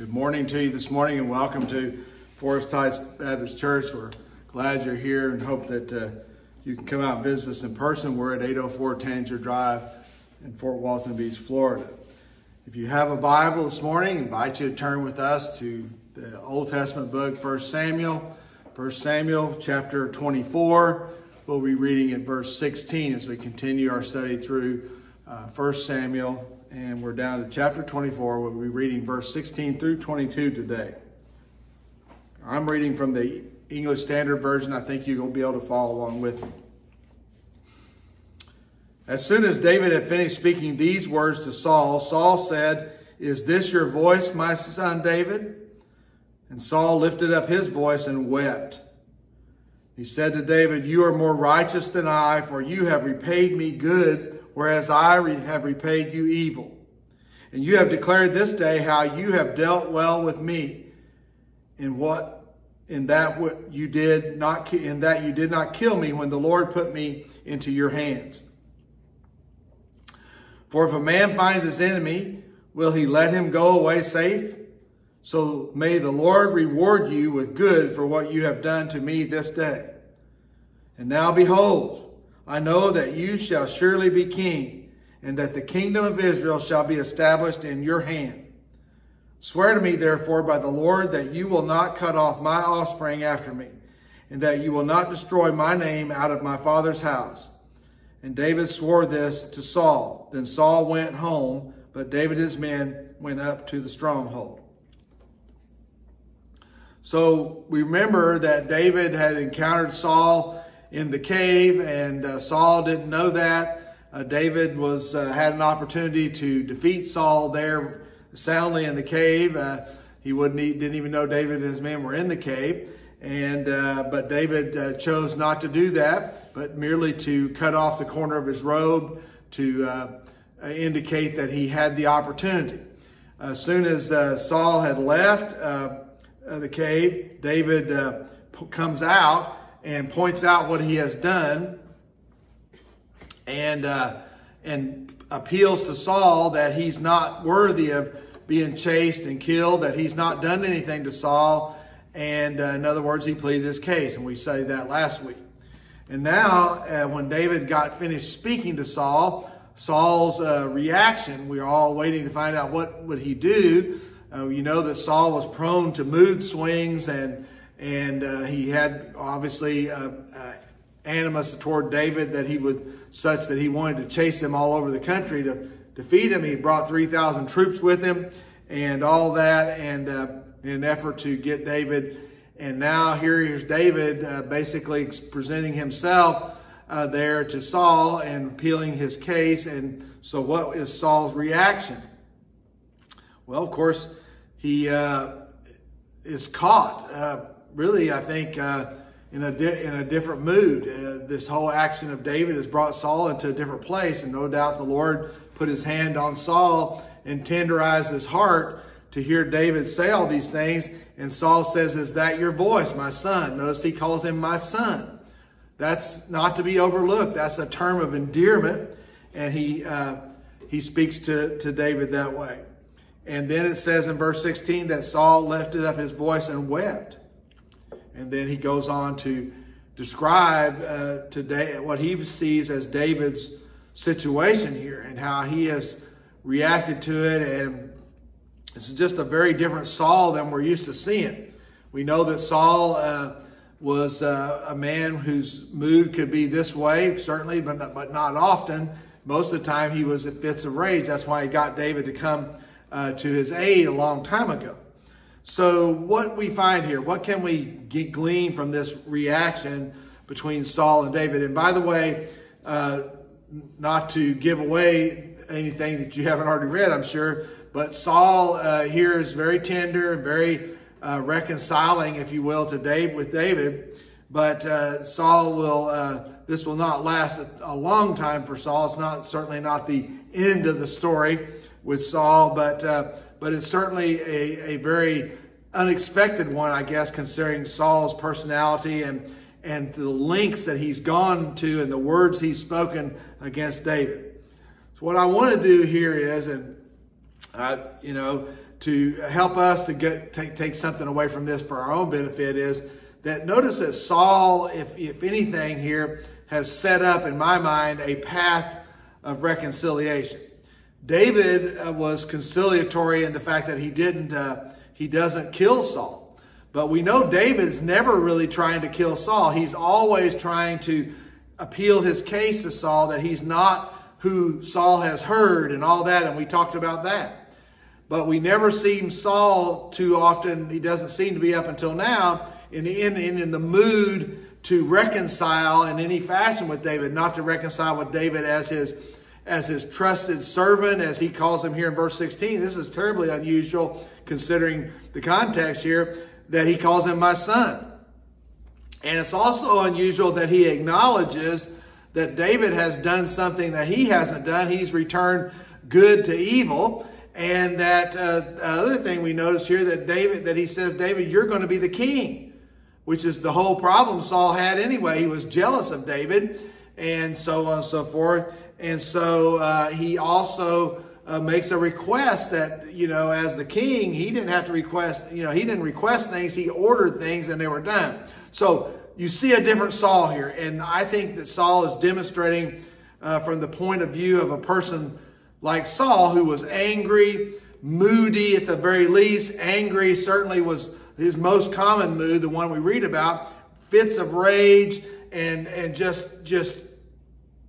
Good morning to you this morning and welcome to Forest Heights Baptist Church. We're glad you're here and hope that uh, you can come out and visit us in person. We're at 804 Tanger Drive in Fort Walton Beach, Florida. If you have a Bible this morning, I invite you to turn with us to the Old Testament book, 1 Samuel. 1 Samuel chapter 24. We'll be reading at verse 16 as we continue our study through uh, 1 Samuel and we're down to chapter 24. We'll be reading verse 16 through 22 today. I'm reading from the English Standard Version. I think you'll be able to follow along with me. As soon as David had finished speaking these words to Saul, Saul said, Is this your voice, my son David? And Saul lifted up his voice and wept. He said to David, You are more righteous than I, for you have repaid me good whereas I have repaid you evil. And you have declared this day how you have dealt well with me in what in that what you did not in that you did not kill me when the Lord put me into your hands. For if a man finds his enemy, will he let him go away safe? So may the Lord reward you with good for what you have done to me this day. And now behold, I know that you shall surely be king, and that the kingdom of Israel shall be established in your hand. Swear to me, therefore, by the Lord, that you will not cut off my offspring after me, and that you will not destroy my name out of my father's house. And David swore this to Saul. Then Saul went home, but David and his men went up to the stronghold. So we remember that David had encountered Saul in the cave, and uh, Saul didn't know that. Uh, David was uh, had an opportunity to defeat Saul there soundly in the cave. Uh, he wouldn't didn't even know David and his men were in the cave, and uh, but David chose not to do that, but merely to cut off the corner of his robe to indicate that he had the opportunity. As soon as Saul had left the cave, David comes out and points out what he has done and, uh, and appeals to Saul that he's not worthy of being chased and killed, that he's not done anything to Saul. And uh, in other words, he pleaded his case, and we say that last week. And now, uh, when David got finished speaking to Saul, Saul's uh, reaction, we are all waiting to find out what would he do. Uh, you know that Saul was prone to mood swings and and uh, he had obviously uh, uh, animus toward David that he was such that he wanted to chase him all over the country to defeat him. He brought 3,000 troops with him and all that, and uh, in an effort to get David. And now here is David uh, basically presenting himself uh, there to Saul and appealing his case. And so, what is Saul's reaction? Well, of course, he is caught really, I think, uh, in a in a different mood. Uh, this whole action of David has brought Saul into a different place, and no doubt the Lord put His hand on Saul and tenderized his heart to hear David say all these things. And Saul says, "Is that your voice, my son?" Notice he calls him my son. That's not to be overlooked. That's a term of endearment, and he uh, he speaks to to David that way. And then it says in verse 16 that Saul lifted up his voice and wept. And then he goes on to describe uh, today what he sees as David's situation here and how he has reacted to it. And this is just a very different Saul than we're used to seeing. We know that Saul uh, was uh, a man whose mood could be this way, certainly, but not, but not often. Most of the time, he was in fits of rage. That's why he got David to come uh, to his aid a long time ago. So, what we find here, what can we get, glean from this reaction between Saul and David? And by the way, uh, not to give away anything that you haven't already read, I'm sure, but Saul uh, here is very tender and very uh, reconciling, if you will, to Dave with David. But uh, Saul will. Uh, this will not last a long time for Saul. It's not certainly not the end of the story with Saul, but uh, but it's certainly a, a very unexpected one, I guess, considering Saul's personality and and the links that he's gone to and the words he's spoken against David. So what I want to do here is, and I, you know, to help us to get take, take something away from this for our own benefit is that notice that Saul, if, if anything here, has set up in my mind a path of reconciliation. David uh, was conciliatory in the fact that he didn't, uh, he doesn't kill Saul. But we know David's never really trying to kill Saul. He's always trying to appeal his case to Saul that he's not who Saul has heard and all that, and we talked about that. But we never see Saul too often, he doesn't seem to be up until now, in, in, in the mood to reconcile in any fashion with David, not to reconcile with David as his as his trusted servant, as he calls him here in verse 16. This is terribly unusual considering the context here that he calls him my son. And it's also unusual that he acknowledges that David has done something that he hasn't done. He's returned good to evil. And that uh, other thing we notice here that David, that he says, David, you're going to be the king, which is the whole problem Saul had anyway. He was jealous of David and so on and so forth. And so uh, he also uh, makes a request that, you know, as the king, he didn't have to request, you know, he didn't request things, he ordered things and they were done. So you see a different Saul here. And I think that Saul is demonstrating uh, from the point of view of a person like Saul who was angry, moody at the very least. Angry certainly was his most common mood, the one we read about, fits of rage and, and just, just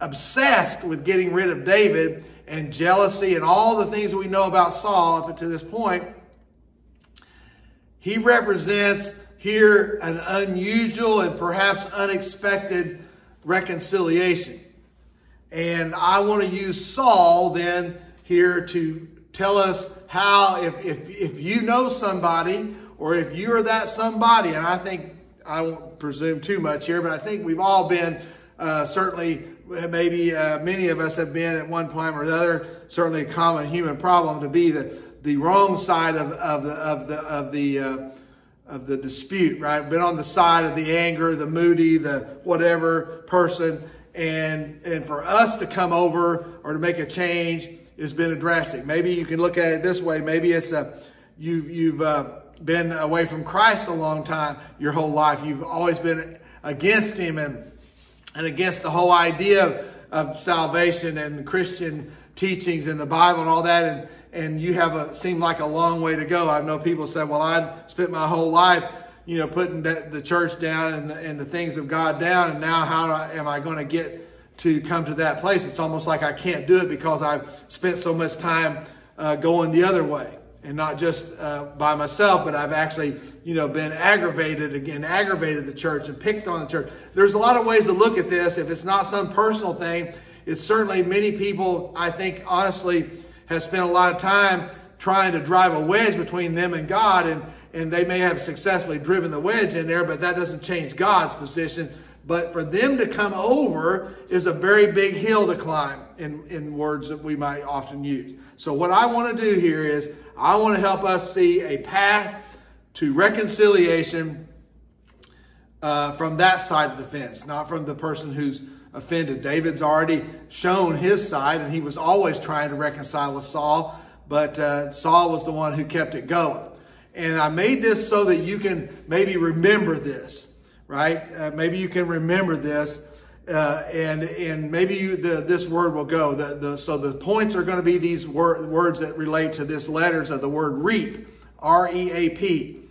obsessed with getting rid of David and jealousy and all the things that we know about Saul up to this point. He represents here an unusual and perhaps unexpected reconciliation. And I want to use Saul then here to tell us how, if, if, if you know somebody or if you're that somebody, and I think I won't presume too much here, but I think we've all been uh, certainly, maybe uh, many of us have been at one point or the other, certainly a common human problem to be the, the wrong side of, of the, of the, of the, uh, of the dispute, right? Been on the side of the anger, the moody, the whatever person. And, and for us to come over or to make a change has been a drastic. Maybe you can look at it this way. Maybe it's a, you've you've uh, been away from Christ a long time, your whole life. You've always been against him and, and against the whole idea of, of salvation and the Christian teachings and the Bible and all that. And, and you have a seem like a long way to go. I know people say, "Well, I spent my whole life, you know, putting the church down and the, and the things of God down, and now how am I going to get to come to that place?" It's almost like I can't do it because I've spent so much time uh, going the other way, and not just uh, by myself, but I've actually, you know, been aggravated again, aggravated the church and picked on the church. There's a lot of ways to look at this. If it's not some personal thing, it's certainly many people. I think honestly has spent a lot of time trying to drive a wedge between them and God, and, and they may have successfully driven the wedge in there, but that doesn't change God's position. But for them to come over is a very big hill to climb in, in words that we might often use. So, what I want to do here is I want to help us see a path to reconciliation uh, from that side of the fence, not from the person who's offended. David's already shown his side, and he was always trying to reconcile with Saul, but uh, Saul was the one who kept it going. And I made this so that you can maybe remember this, right? Uh, maybe you can remember this. Uh, and and maybe you, the, this word will go. The, the, so the points are going to be these wor- words that relate to this letters of the word reap, R E A P,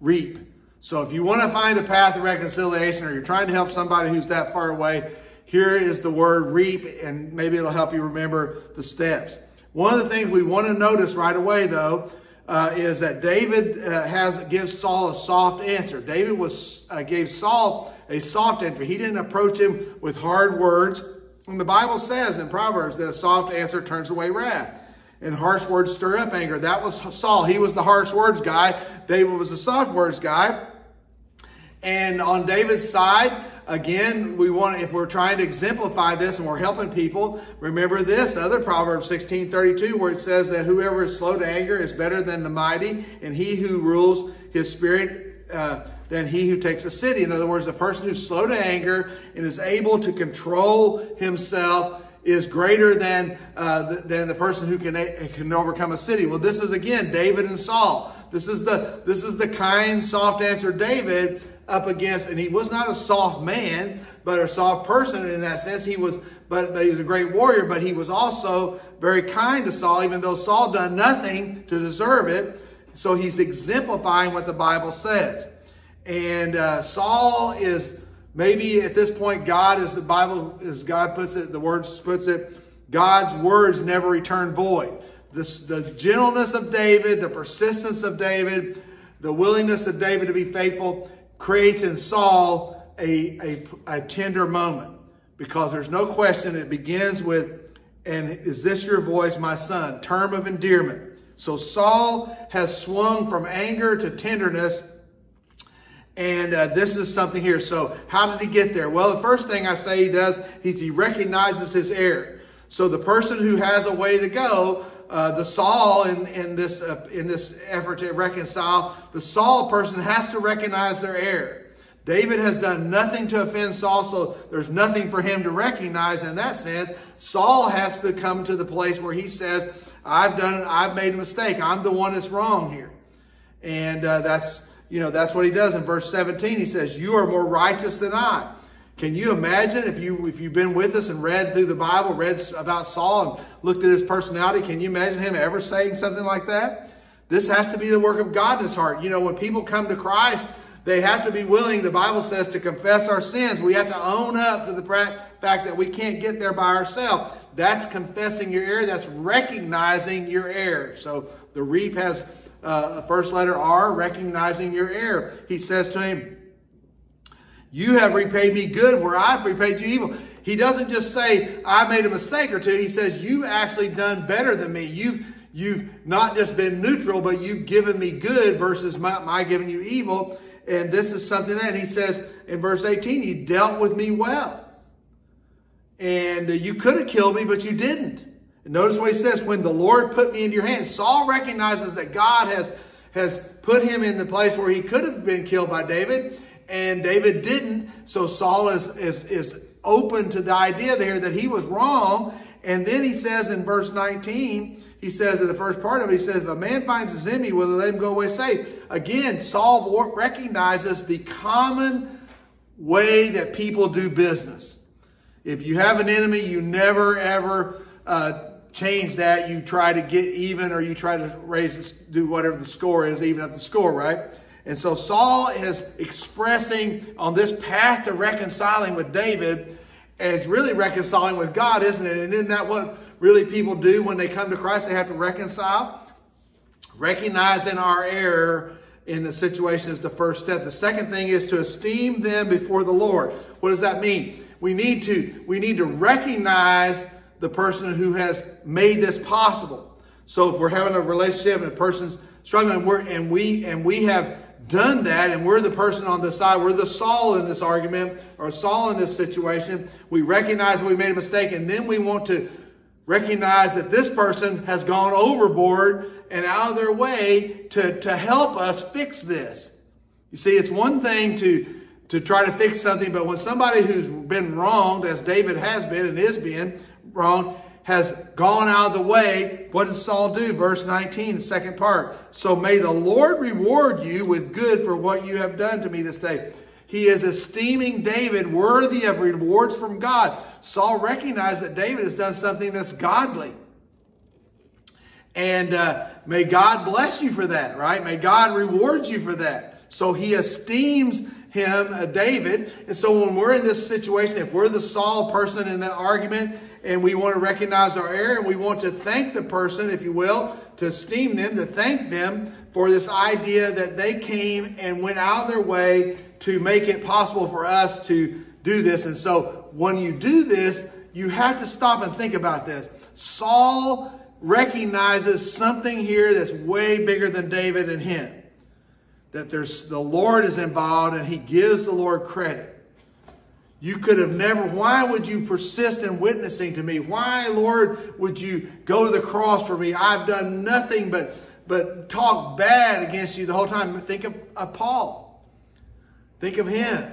reap. So if you want to find a path of reconciliation, or you're trying to help somebody who's that far away, here is the word reap, and maybe it'll help you remember the steps. One of the things we want to notice right away, though, uh, is that David uh, has gives Saul a soft answer. David was uh, gave Saul a soft answer. He didn't approach him with hard words. And the Bible says in Proverbs that a soft answer turns away wrath, and harsh words stir up anger. That was Saul. He was the harsh words guy. David was the soft words guy. And on David's side, Again, we want if we're trying to exemplify this and we're helping people, remember this other Proverbs 16 32, where it says that whoever is slow to anger is better than the mighty, and he who rules his spirit uh, than he who takes a city. In other words, the person who's slow to anger and is able to control himself is greater than uh, than the person who can can overcome a city. Well, this is again David and Saul. This is the this is the kind, soft answer David up against, and he was not a soft man, but a soft person in that sense. He was, but, but he was a great warrior, but he was also very kind to Saul, even though Saul done nothing to deserve it. So he's exemplifying what the Bible says. And uh, Saul is maybe at this point, God, as the Bible, as God puts it, the words puts it, God's words never return void. This, the gentleness of David, the persistence of David, the willingness of David to be faithful creates in Saul a, a, a tender moment because there's no question it begins with, and is this your voice, my son? Term of endearment. So Saul has swung from anger to tenderness. And uh, this is something here. So how did he get there? Well, the first thing I say he does he recognizes his error. So the person who has a way to go, uh, the Saul in, in, this, uh, in this effort to reconcile, the Saul person has to recognize their error. David has done nothing to offend Saul, so there's nothing for him to recognize in that sense. Saul has to come to the place where he says, I've done, it, I've made a mistake. I'm the one that's wrong here. And uh, that's, you know, that's what he does in verse 17. He says, you are more righteous than I. Can you imagine if you if you've been with us and read through the Bible, read about Saul and looked at his personality, can you imagine him ever saying something like that? This has to be the work of God in his heart. You know, when people come to Christ, they have to be willing, the Bible says, to confess our sins. We have to own up to the fact that we can't get there by ourselves. That's confessing your error. That's recognizing your error. So the reap has uh, a first letter R, recognizing your error. He says to him, you have repaid me good where I've repaid you evil. He doesn't just say, I made a mistake or two. He says, You've actually done better than me. You've, you've not just been neutral, but you've given me good versus my, my giving you evil. And this is something that he says in verse 18, You dealt with me well. And you could have killed me, but you didn't. And notice what he says when the Lord put me into your hands. Saul recognizes that God has, has put him in the place where he could have been killed by David and David didn't. So Saul is, is, is open to the idea there that he was wrong. And then he says in verse 19, he says in the first part of it, he says, if a man finds his enemy, will let him go away safe? Again, Saul recognizes the common way that people do business. If you have an enemy, you never ever uh, change that. You try to get even or you try to raise, do whatever the score is, even at the score, right? And so Saul is expressing on this path to reconciling with David, and it's really reconciling with God, isn't it? And isn't that what really people do when they come to Christ? They have to reconcile. Recognizing our error in the situation is the first step. The second thing is to esteem them before the Lord. What does that mean? We need to, we need to recognize the person who has made this possible. So if we're having a relationship and a person's struggling and, we're, and we and we have done that and we're the person on the side, we're the Saul in this argument or Saul in this situation, we recognize we made a mistake and then we want to recognize that this person has gone overboard and out of their way to, to help us fix this. You see, it's one thing to, to try to fix something, but when somebody who's been wronged, as David has been and is being wronged, has gone out of the way, what does Saul do? Verse 19, second part. So may the Lord reward you with good for what you have done to me this day. He is esteeming David worthy of rewards from God. Saul recognized that David has done something that's godly. And uh, may God bless you for that, right? May God reward you for that. So he esteems him, uh, David. And so when we're in this situation, if we're the Saul person in that argument, and we want to recognize our error and we want to thank the person, if you will, to esteem them, to thank them for this idea that they came and went out of their way to make it possible for us to do this. And so when you do this, you have to stop and think about this. Saul recognizes something here that's way bigger than David and him. That there's the Lord is involved and he gives the Lord credit. You could have never, why would you persist in witnessing to me? Why, Lord, would you go to the cross for me? I've done nothing but, but talk bad against you the whole time. Think of, of Paul. Think of him.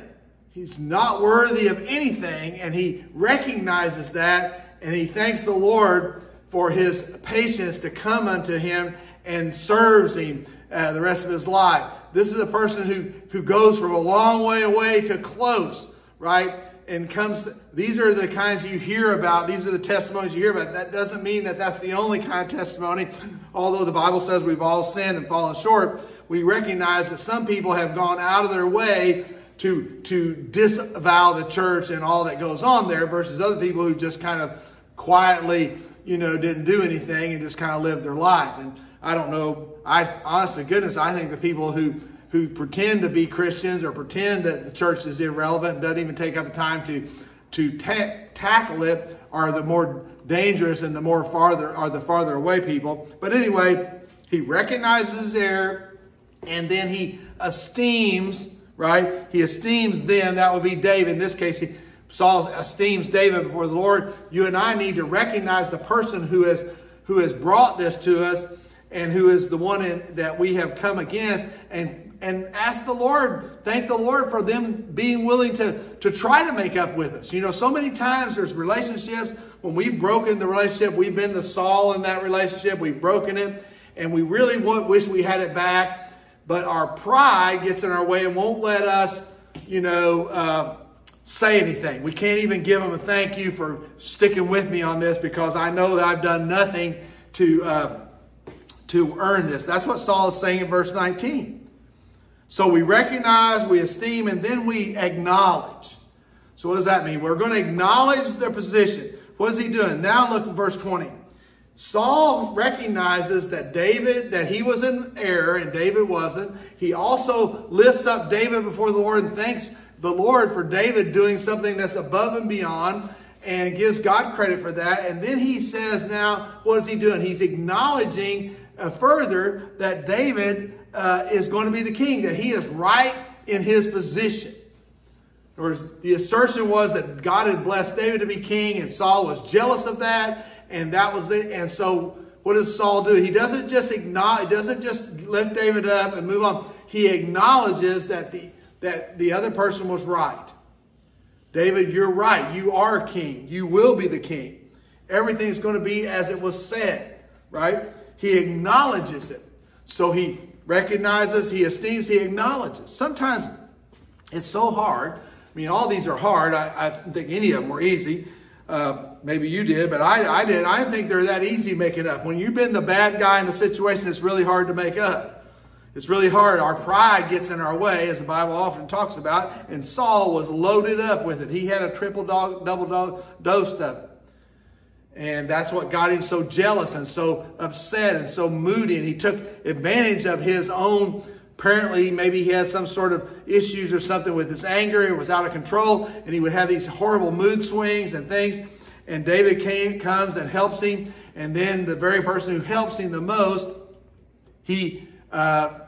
He's not worthy of anything, and he recognizes that, and he thanks the Lord for his patience to come unto him and serves him uh, the rest of his life. This is a person who, who goes from a long way away to close, right? And comes, these are the kinds you hear about. These are the testimonies you hear about. That doesn't mean that that's the only kind of testimony. Although the Bible says we've all sinned and fallen short, we recognize that some people have gone out of their way to, to disavow the church and all that goes on there versus other people who just kind of quietly, you know, didn't do anything and just kind of lived their life. And I don't know. I honestly, goodness, I think the people who who pretend to be Christians or pretend that the church is irrelevant and doesn't even take up the time to to ta- tackle it are the more dangerous and the more farther are the farther away people. But anyway, he recognizes error and then he esteems, right? He esteems them. That would be David. In this case, he, Saul esteems David before the Lord. You and I need to recognize the person who has who has brought this to us and who is the one in, that we have come against and and ask the Lord, thank the Lord for them being willing to, to try to make up with us. You know, so many times there's relationships when we've broken the relationship, we've been the Saul in that relationship, we've broken it, and we really want, wish we had it back, but our pride gets in our way and won't let us, you know, uh, say anything. We can't even give them a thank you for sticking with me on this because I know that I've done nothing to. Uh, to earn this. That's what Saul is saying in verse 19. So we recognize, we esteem, and then we acknowledge. So what does that mean? We're going to acknowledge their position. What is he doing? Now look at verse 20. Saul recognizes that David, that he was in error and David wasn't. He also lifts up David before the Lord and thanks the Lord for David doing something that's above and beyond and gives God credit for that. And then he says, now, what is he doing? He's acknowledging uh, further that David uh, is going to be the king, that he is right in his position. In words, the assertion was that God had blessed David to be king, and Saul was jealous of that, and that was it. And so, what does Saul do? He doesn't just acknowledge, doesn't just lift David up and move on. He acknowledges that the that the other person was right. David, you're right. You are king. You will be the king. Everything's going to be as it was said, right? He acknowledges it. So he recognizes, he esteems, he acknowledges. Sometimes it's so hard. I mean, all these are hard. I, I think any of them were easy. Uh, maybe you did, but I, I did. I think they're that easy making up. When you've been the bad guy in the situation, it's really hard to make up. It's really hard. Our pride gets in our way, as the Bible often talks about, and Saul was loaded up with it. He had a triple dog, double dog, dose of it. And that's what got him so jealous and so upset and so moody. And he took advantage of his own, apparently, maybe he had some sort of issues or something with his anger. It was out of control. And he would have these horrible mood swings and things. And David came, comes and helps him. And then the very person who helps him the most, he, uh,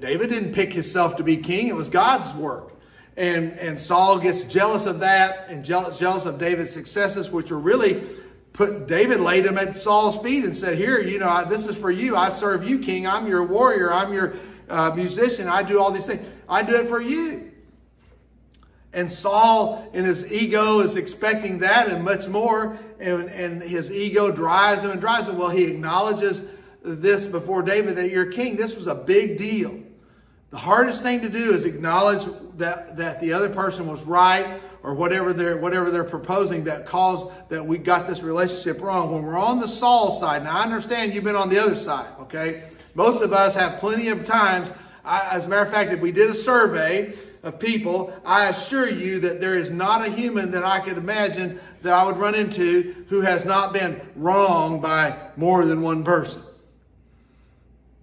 David didn't pick himself to be king. It was God's work. And, and Saul gets jealous of that and jealous, jealous of David's successes, which were really put David laid him at Saul's feet and said, "Here, you know, this is for you. I serve you, King. I'm your warrior. I'm your uh, musician. I do all these things. I do it for you." And Saul, in his ego, is expecting that and much more, and, and his ego drives him and drives him. Well, he acknowledges this before David that you're king. This was a big deal. The hardest thing to do is acknowledge that, that the other person was right or whatever they're whatever they're proposing that caused that we got this relationship wrong. When we're on the Saul side, now I understand you've been on the other side, okay? Most of us have plenty of times. I, as a matter of fact, if we did a survey of people, I assure you that there is not a human that I could imagine that I would run into who has not been wrong by more than one person.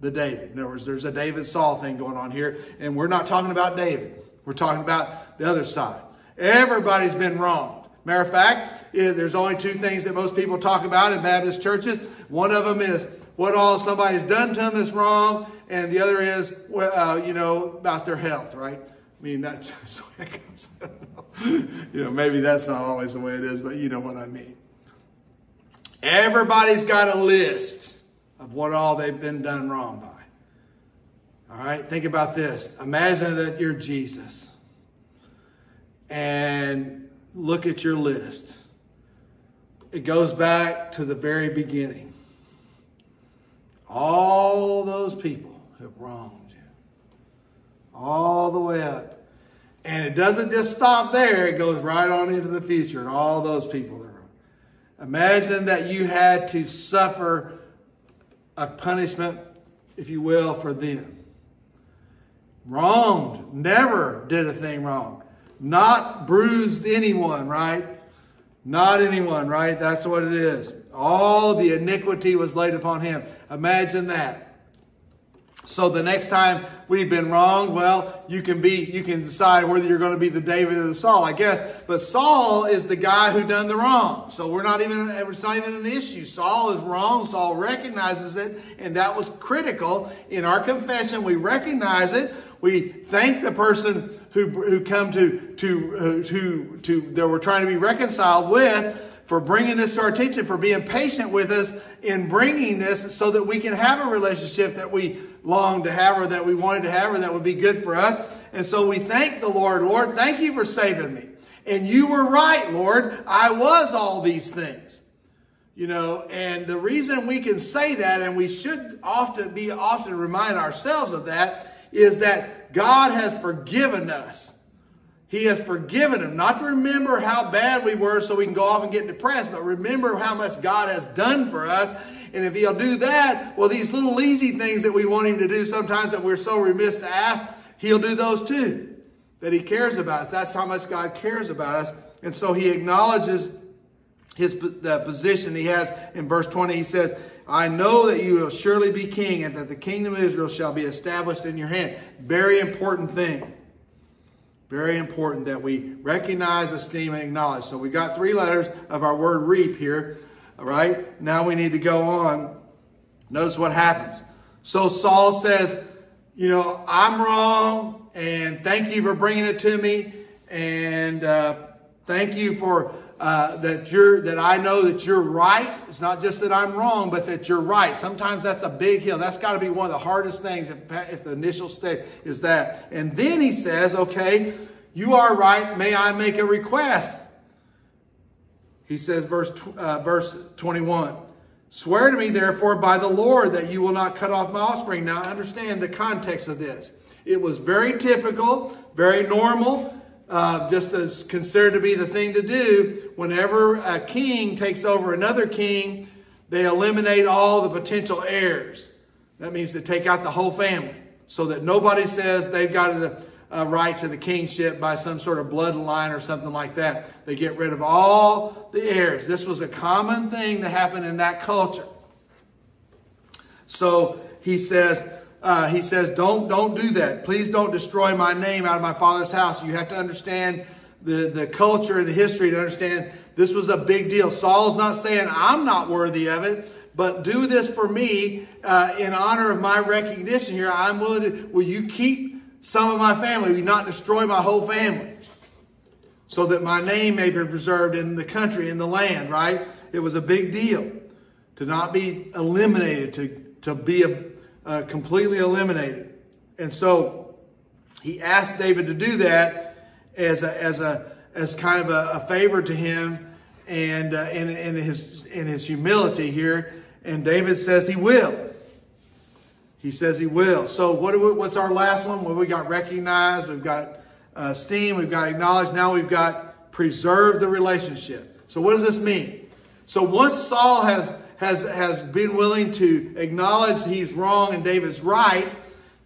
The David. In other words, there's a David Saul thing going on here, and we're not talking about David. We're talking about the other side. Everybody's been wronged. Matter of fact, there's only two things that most people talk about in Baptist churches. One of them is what all somebody's done to them that's wrong, and the other is, uh, you know, about their health, right? I mean, that's just the way it. Know. you know, maybe that's not always the way it is, but you know what I mean. Everybody's got a list of what all they've been done wrong by. All right, think about this. Imagine that you're Jesus and look at your list. it goes back to the very beginning. All those people have wronged you. All the way up. And it doesn't just stop there, it goes right on into the future and all those people. Imagine that you had to suffer a punishment, if you will, for them. Wronged, never did a thing wrong. Not bruised anyone, right? Not anyone, right? That's what it is. All the iniquity was laid upon him. Imagine that. So the next time we've been wrong, well, you can be, you can decide whether you're going to be the David or the Saul, I guess. But Saul is the guy who done the wrong. So we're not even, it's not even an issue. Saul is wrong. Saul recognizes it. And that was critical in our confession. We recognize it. We thank the person who, who come to, to, uh, to, to, that we're trying to be reconciled with for bringing this to our attention, for being patient with us in bringing this so that we can have a relationship that we long to have or that we wanted to have or that would be good for us. And so we thank the Lord. Lord, thank you for saving me. And you were right, Lord. I was all these things. You know, and the reason we can say that, and we should often be often remind ourselves of that, is that God has forgiven us. He has forgiven them. Not to remember how bad we were so we can go off and get depressed, but remember how much God has done for us. And if He'll do that, well, these little easy things that we want Him to do sometimes that we're so remiss to ask, He'll do those too. That He cares about us. That's how much God cares about us. And so He acknowledges his the position he has in verse 20. He says, I know that you will surely be king and that the kingdom of Israel shall be established in your hand. Very important thing. Very important that we recognize, esteem, and acknowledge. So we got three letters of our word reap here. All right. Now we need to go on. Notice what happens. So Saul says, you know, I'm wrong, and thank you for bringing it to me, and uh, thank you for uh, that you're that I know that you're right. It's not just that I'm wrong, but that you're right. Sometimes that's a big hill. That's got to be one of the hardest things if, if the initial state is that. And then he says, "Okay, you are right. May I make a request?" He says, verse uh, verse 21. Swear to me, therefore, by the Lord, that you will not cut off my offspring. Now, understand the context of this. It was very typical, very normal uh, just as considered to be the thing to do. Whenever a king takes over another king, they eliminate all the potential heirs. That means they take out the whole family so that nobody says they've got a, a right to the kingship by some sort of bloodline or something like that. They get rid of all the heirs. This was a common thing that happened in that culture. So he says, uh, he says, don't, don't do that. Please don't destroy my name out of my father's house. You have to understand the, the culture and the history to understand this was a big deal. Saul's not saying, I'm not worthy of it, but do this for me uh, in honor of my recognition here. I'm willing to, will you keep some of my family? Will you not destroy my whole family? So that my name may be preserved in the country, in the land, right? It was a big deal to not be eliminated, to, to be a, uh, completely eliminated. And so he asked David to do that as a, as a, as kind of a, a favor to him and uh, in, in, his, in his humility here. And David says he will. He says he will. So what we, what's our last one? Well, we got recognized, we've got uh, esteem, we've got acknowledged. Now we've got preserve the relationship. So what does this mean? So once Saul has has, has been willing to acknowledge he's wrong and David's right,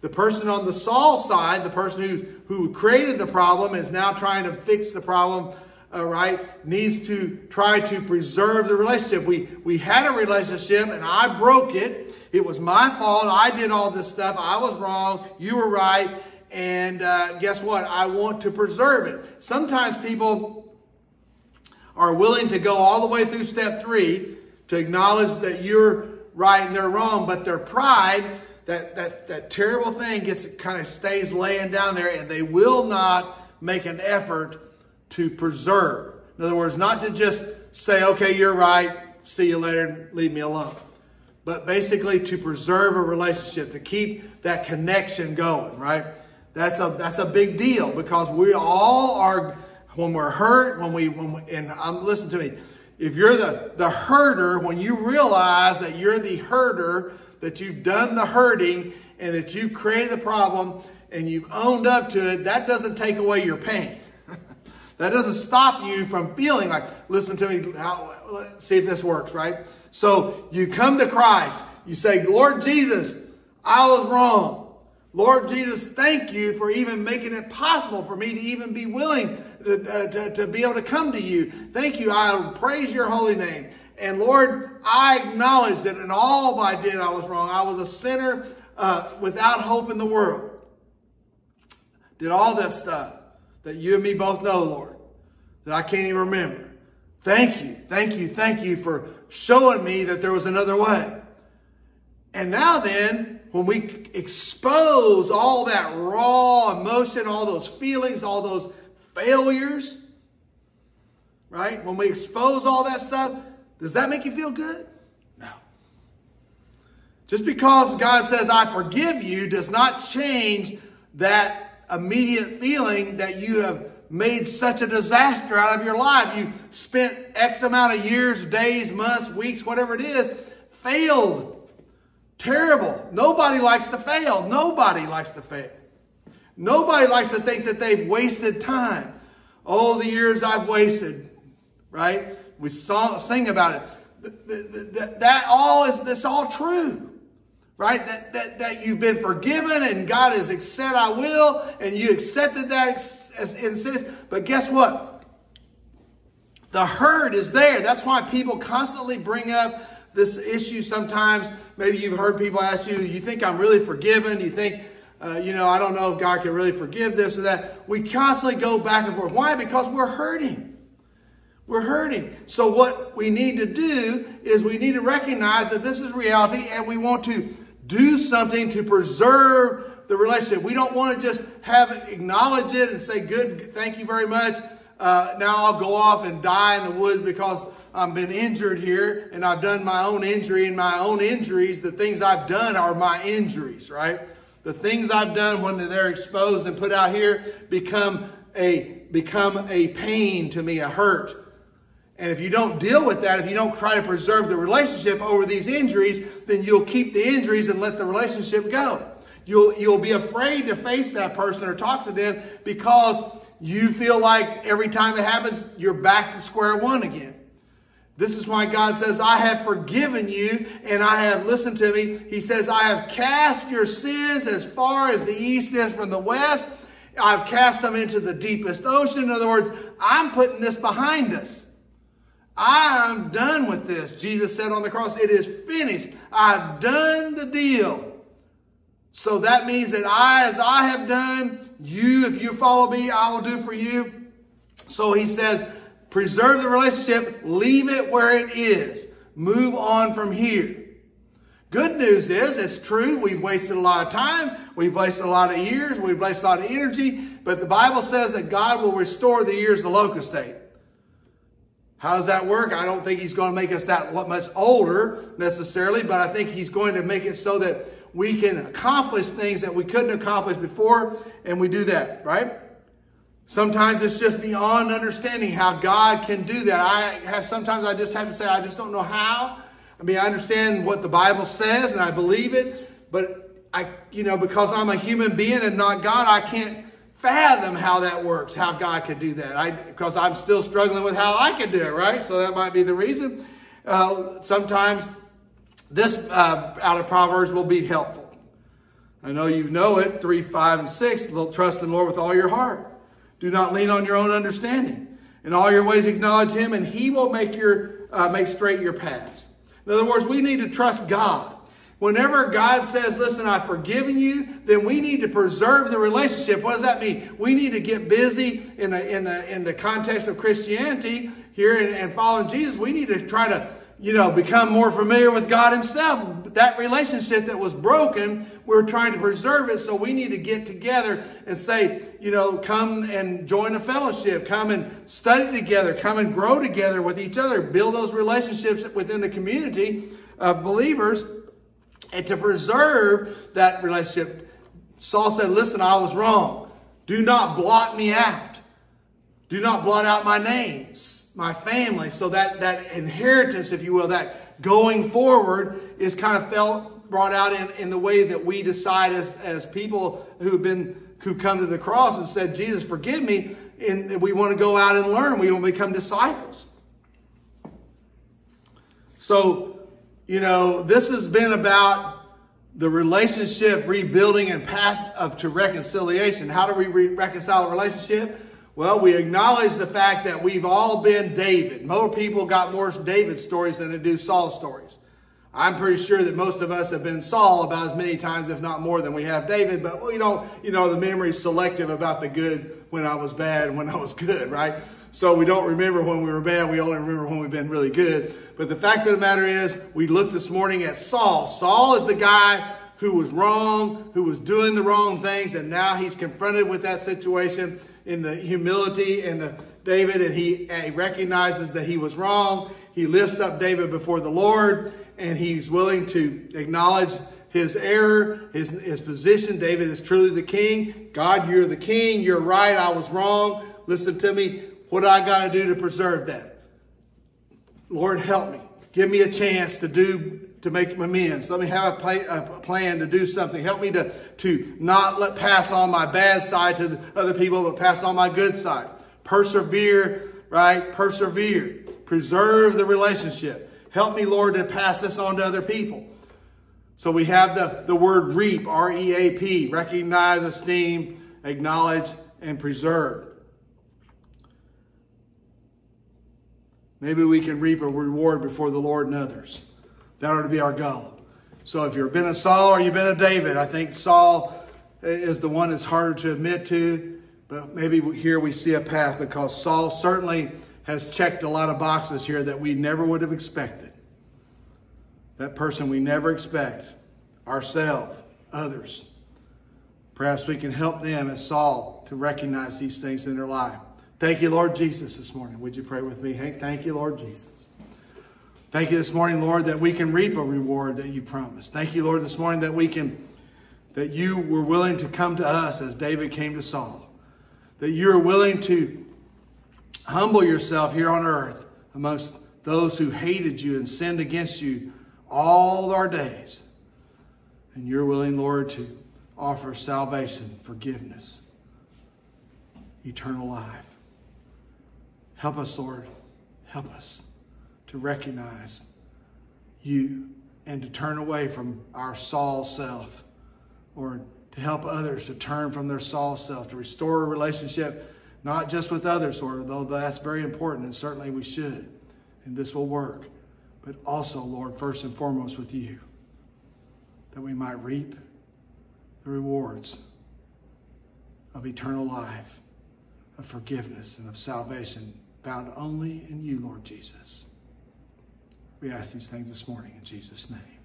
the person on the Saul side, the person who, who created the problem, is now trying to fix the problem, uh, right? Needs to try to preserve the relationship. We, we had a relationship and I broke it. It was my fault. I did all this stuff. I was wrong. You were right. And uh, guess what? I want to preserve it. Sometimes people are willing to go all the way through step three to acknowledge that you're right and they're wrong, but their pride, that, that, that terrible thing gets kind of stays laying down there and they will not make an effort to preserve. In other words, not to just say, okay, you're right, see you later, and leave me alone. But basically to preserve a relationship, to keep that connection going, right? That's a, that's a big deal because we all are, when we're hurt, when we, when we, and um, listen to me, If you're the, the herder, when you realize that you're the herder, that you've done the hurting and that you've created the problem and you've owned up to it, that doesn't take away your pain. that doesn't stop you from feeling like, listen to me, how, see if this works, right? So you come to Christ, you say, Lord Jesus, I was wrong. Lord Jesus, thank you for even making it possible for me to even be willing to, uh, to, to, be able to come to you. Thank you. I praise your holy name. And Lord, I acknowledge that in all I did, I was wrong. I was a sinner uh, without hope in the world. Did all that stuff that you and me both know, Lord, that I can't even remember. Thank you, thank you, thank you for showing me that there was another way. And now then, when we expose all that raw emotion, all those feelings, all those failures, right? When we expose all that stuff, does that make you feel good? No. Just because God says, I forgive you, does not change that immediate feeling that you have made such a disaster out of your life. You spent X amount of years, days, months, weeks, whatever it is, failed. Terrible. Nobody likes to fail. Nobody likes to fail. Nobody likes to think that they've wasted time. Oh, the years I've wasted, right? We sing about it. That, that all is this all true, right? That, that, that you've been forgiven and God has said, I will, and you accepted that as insist. But guess what? The hurt is there. That's why people constantly bring up this issue sometimes. Maybe you've heard people ask you, you think I'm really forgiven? You think uh, you know, I don't know if God can really forgive this or that. We constantly go back and forth. Why? Because we're hurting. We're hurting. So, what we need to do is we need to recognize that this is reality and we want to do something to preserve the relationship. We don't want to just have it, acknowledge it and say, Good, thank you very much. Uh, now I'll go off and die in the woods because I've been injured here and I've done my own injury and my own injuries. The things I've done are my injuries, right? The things I've done when they're exposed and put out here become a, become a pain to me, a hurt. And if you don't deal with that, if you don't try to preserve the relationship over these injuries, then you'll keep the injuries and let the relationship go. You'll, you'll be afraid to face that person or talk to them because you feel like every time it happens, you're back to square one again. This is why God says, I have forgiven you and I have, listened to me, He says, I have cast your sins as far as the east is from the west. I've cast them into the deepest ocean. In other words, I'm putting this behind us. I'm done with this. Jesus said on the cross, It is finished. I've done the deal. So that means that I, as I have done, you, if you follow me, I will do for you. So he says, Preserve the relationship, leave it where it is. Move on from here. Good news is, it's true, we've wasted a lot of time, we've wasted a lot of years, we've wasted a lot of energy, but the Bible says that God will restore the years the locust ate. How does that work? I don't think He's going to make us that much older necessarily, but I think He's going to make it so that we can accomplish things that we couldn't accomplish before, and we do that, right? Sometimes it's just beyond understanding how God can do that. I have sometimes I just have to say I just don't know how. I mean, I understand what the Bible says and I believe it, but I, you know, because I'm a human being and not God, I can't fathom how that works, how God could do that. I, because I'm still struggling with how I could do it, right? So that might be the reason. Uh, sometimes this uh, out of Proverbs will be helpful. I know you know it, 3, 5, and 6. Trust in the Lord with all your heart. Do not lean on your own understanding. In all your ways acknowledge him, and he will make your uh, make straight your paths. In other words, we need to trust God. Whenever God says, listen, I've forgiven you, then we need to preserve the relationship. What does that mean? We need to get busy in the, in the, in the context of Christianity here and, and following Jesus. We need to try to you know, become more familiar with God Himself. That relationship that was broken, we're trying to preserve it. So we need to get together and say, you know, come and join a fellowship, come and study together, come and grow together with each other, build those relationships within the community of believers, and to preserve that relationship. Saul said, Listen, I was wrong. Do not blot me out. Do not blot out my name. my family. So that, that inheritance, if you will, that going forward is kind of felt, brought out in, in the way that we decide as, as people who've been, who come to the cross and said, Jesus, forgive me. And we want to go out and learn. We want to become disciples. So, you know, this has been about the relationship rebuilding and path of to reconciliation. How do we re- reconcile a relationship? Well, we acknowledge the fact that we've all been David. More people got more David stories than they do Saul stories. I'm pretty sure that most of us have been Saul about as many times, if not more, than we have David. But you know, you know, the memory's selective about the good when I was bad and when I was good, right? So we don't remember when we were bad. We only remember when we've been really good. But the fact of the matter is, we looked this morning at Saul. Saul is the guy who was wrong, who was doing the wrong things, and now he's confronted with that situation in the humility and the David, and he, and he recognizes that he was wrong. He lifts up David before the Lord, and he's willing to acknowledge his error, his, his position. David is truly the king. God, you're the king. You're right. I was wrong. Listen to me. What do I got to do to preserve that? Lord, help me. Give me a chance to do to make amends. Let me have a, play, a, plan to do something. Help me to, to not let pass on my bad side to other people, but pass on my good side. Persevere, right? Persevere. Preserve the relationship. Help me, Lord, to pass this on to other people. So we have the, the word reap, R E A P, recognize, esteem, acknowledge, and preserve. Maybe we can reap a reward before the Lord and others. That ought to be our goal. So if you've been a Saul or you've been a David, I think Saul is the one that's harder to admit to, but maybe here we see a path because Saul certainly has checked a lot of boxes here that we never would have expected. That person we never expect, ourselves, others. Perhaps we can help them as Saul to recognize these things in their life. Thank you, Lord Jesus, this morning. Would you pray with me? Thank you, Lord Jesus. Thank you this morning, Lord, that we can reap a reward that you promised. Thank you, Lord, this morning that we can, that you were willing to come to us as David came to Saul. That you are willing to humble yourself here on earth amongst those who hated you and sinned against you all our days. And you're willing, Lord, to offer salvation, forgiveness, eternal life. Help us, Lord. Help us to recognize you and to turn away from our Saul self, or to help others to turn from their Saul self, to restore a relationship not just with others, Lord, though that's very important, and certainly we should, and this will work, but also, Lord, first and foremost with you, that we might reap the rewards of eternal life, of forgiveness, and of salvation found only in you, Lord Jesus. We ask these things this morning in Jesus' name.